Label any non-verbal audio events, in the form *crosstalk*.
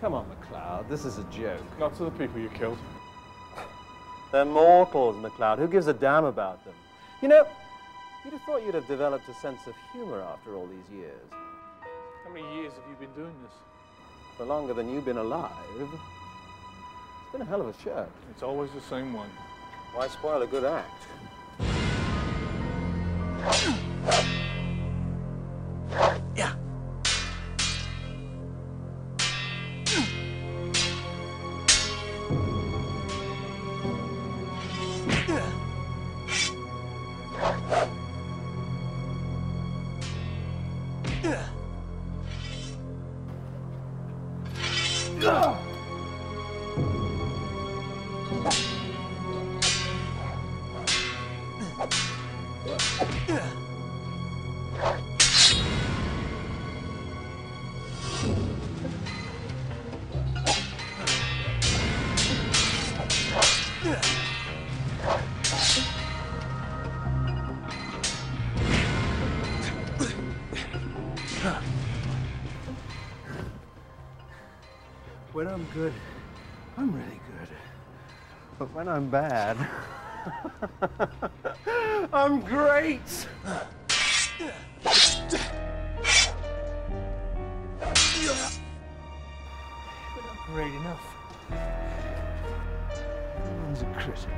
Come on, MacLeod. This is a joke. Not to the people you killed. They're mortals, MacLeod. Who gives a damn about them? You know, you'd have thought you'd have developed a sense of humor after all these years. How many years have you been doing this? For longer than you've been alive. It's been a hell of a show. It's always the same one. Why spoil a good act? Yeah. When I'm good, I'm really good. But when I'm bad, *laughs* I'm great! But not great enough. Everyone's a critic.